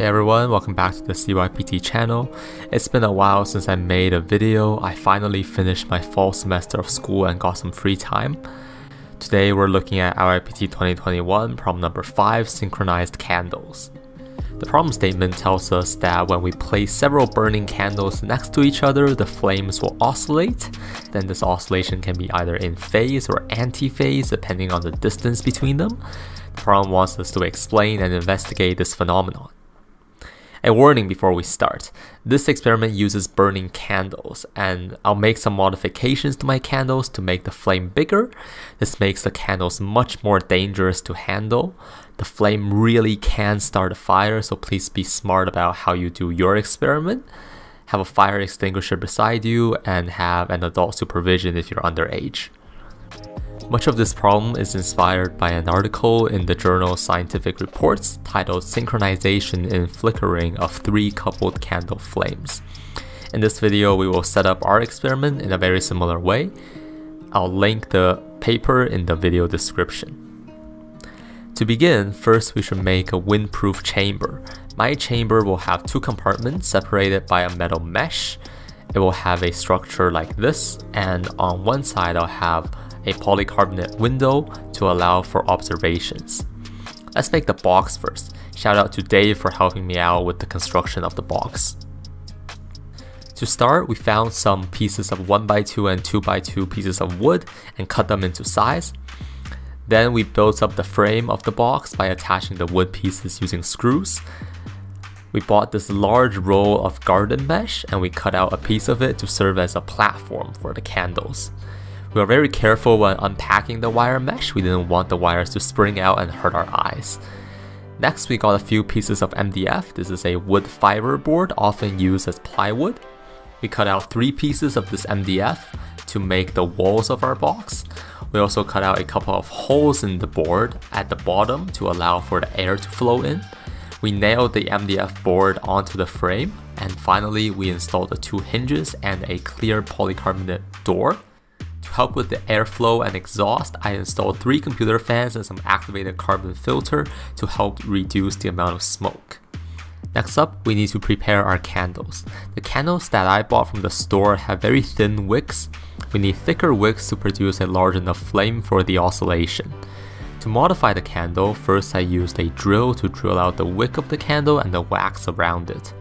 Hey everyone, welcome back to the CYPT channel. It's been a while since I made a video. I finally finished my fall semester of school and got some free time. Today we're looking at IYPT 2021 problem number 5, synchronized candles. The problem statement tells us that when we place several burning candles next to each other, the flames will oscillate. Then this oscillation can be either in phase or anti-phase depending on the distance between them. The problem wants us to explain and investigate this phenomenon. A warning before we start. This experiment uses burning candles and I'll make some modifications to my candles to make the flame bigger. This makes the candles much more dangerous to handle. The flame really can start a fire so please be smart about how you do your experiment. Have a fire extinguisher beside you and have an adult supervision if you're underage. Much of this problem is inspired by an article in the journal Scientific Reports titled Synchronization in Flickering of Three Coupled Candle Flames. In this video, we will set up our experiment in a very similar way. I'll link the paper in the video description. To begin, first we should make a windproof chamber. My chamber will have two compartments separated by a metal mesh. It will have a structure like this, and on one side I'll have a polycarbonate window to allow for observations. Let's make the box first. Shout out to Dave for helping me out with the construction of the box. To start, we found some pieces of 1x2 and 2x2 pieces of wood and cut them into size. Then we built up the frame of the box by attaching the wood pieces using screws. We bought this large roll of garden mesh and we cut out a piece of it to serve as a platform for the candles. We were very careful when unpacking the wire mesh, we didn't want the wires to spring out and hurt our eyes. Next we got a few pieces of MDF, this is a wood fiber board often used as plywood. We cut out three pieces of this MDF to make the walls of our box. We also cut out a couple of holes in the board at the bottom to allow for the air to flow in. We nailed the MDF board onto the frame, and finally we installed the two hinges and a clear polycarbonate door help with the airflow and exhaust, I installed three computer fans and some activated carbon filter to help reduce the amount of smoke. Next up, we need to prepare our candles. The candles that I bought from the store have very thin wicks. We need thicker wicks to produce a large enough flame for the oscillation. To modify the candle, first I used a drill to drill out the wick of the candle and the wax around it.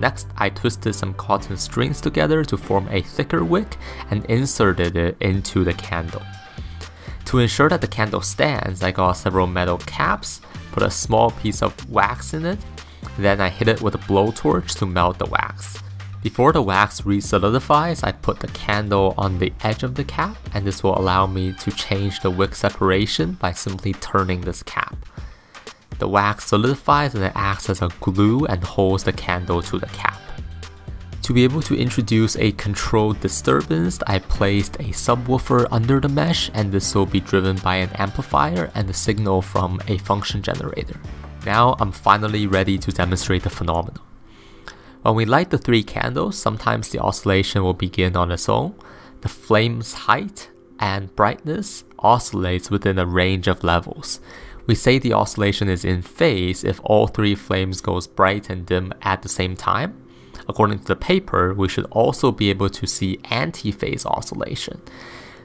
Next, I twisted some cotton strings together to form a thicker wick and inserted it into the candle. To ensure that the candle stands, I got several metal caps, put a small piece of wax in it, then I hit it with a blowtorch to melt the wax. Before the wax re-solidifies, I put the candle on the edge of the cap and this will allow me to change the wick separation by simply turning this cap. The wax solidifies and it acts as a glue and holds the candle to the cap. To be able to introduce a controlled disturbance, I placed a subwoofer under the mesh and this will be driven by an amplifier and the signal from a function generator. Now I'm finally ready to demonstrate the phenomenon. When we light the three candles, sometimes the oscillation will begin on its own. The flame's height and brightness oscillates within a range of levels. We say the oscillation is in phase if all three flames goes bright and dim at the same time. According to the paper, we should also be able to see anti-phase oscillation.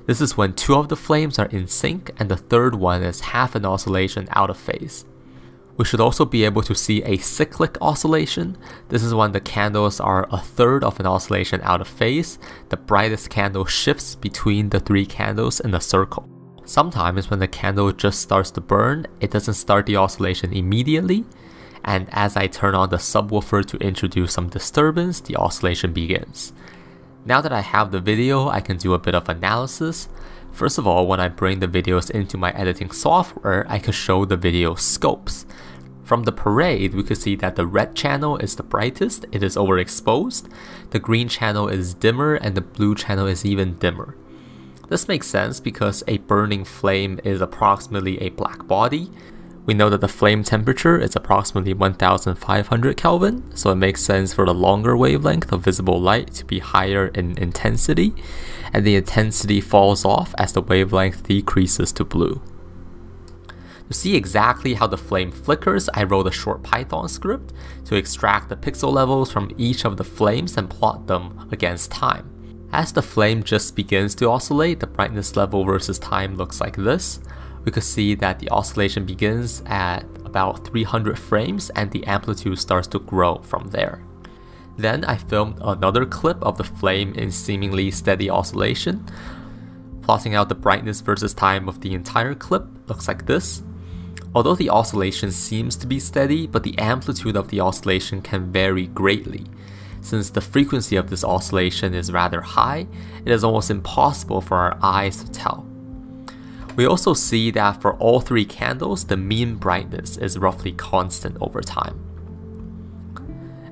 This is when two of the flames are in sync and the third one is half an oscillation out of phase. We should also be able to see a cyclic oscillation. This is when the candles are a third of an oscillation out of phase. The brightest candle shifts between the three candles in a circle. Sometimes when the candle just starts to burn, it doesn't start the oscillation immediately, and as I turn on the subwoofer to introduce some disturbance, the oscillation begins. Now that I have the video, I can do a bit of analysis. First of all, when I bring the videos into my editing software, I can show the video scopes. From the parade, we could see that the red channel is the brightest, it is overexposed, the green channel is dimmer, and the blue channel is even dimmer. This makes sense because a burning flame is approximately a black body. We know that the flame temperature is approximately 1500 Kelvin, so it makes sense for the longer wavelength of visible light to be higher in intensity, and the intensity falls off as the wavelength decreases to blue. To see exactly how the flame flickers, I wrote a short Python script to extract the pixel levels from each of the flames and plot them against time. As the flame just begins to oscillate, the brightness level versus time looks like this. We could see that the oscillation begins at about 300 frames and the amplitude starts to grow from there. Then I filmed another clip of the flame in seemingly steady oscillation. Plotting out the brightness versus time of the entire clip looks like this. Although the oscillation seems to be steady, but the amplitude of the oscillation can vary greatly. Since the frequency of this oscillation is rather high, it is almost impossible for our eyes to tell. We also see that for all three candles, the mean brightness is roughly constant over time.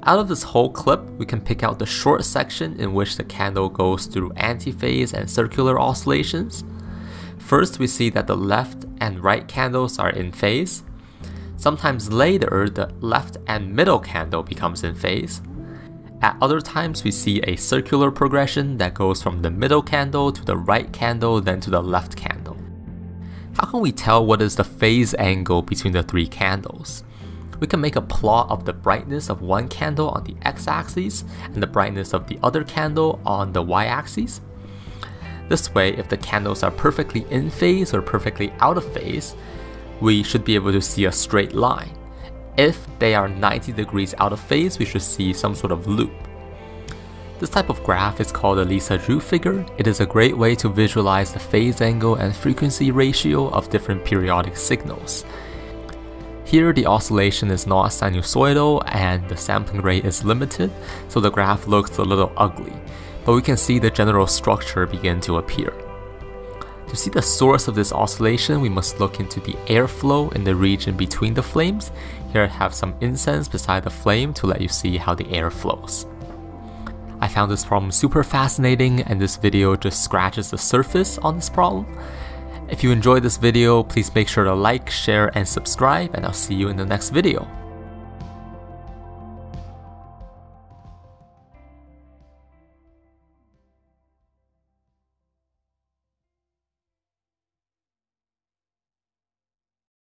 Out of this whole clip, we can pick out the short section in which the candle goes through antiphase and circular oscillations. First, we see that the left and right candles are in phase. Sometimes later, the left and middle candle becomes in phase. At other times, we see a circular progression that goes from the middle candle to the right candle, then to the left candle. How can we tell what is the phase angle between the three candles? We can make a plot of the brightness of one candle on the x-axis and the brightness of the other candle on the y-axis. This way, if the candles are perfectly in phase or perfectly out of phase, we should be able to see a straight line. If they are 90 degrees out of phase, we should see some sort of loop. This type of graph is called a Lissajous figure. It is a great way to visualize the phase angle and frequency ratio of different periodic signals. Here the oscillation is not sinusoidal and the sampling rate is limited, so the graph looks a little ugly, but we can see the general structure begin to appear. To see the source of this oscillation, we must look into the airflow in the region between the flames. Here I have some incense beside the flame to let you see how the air flows. I found this problem super fascinating and this video just scratches the surface on this problem. If you enjoyed this video, please make sure to like, share, and subscribe and I'll see you in the next video.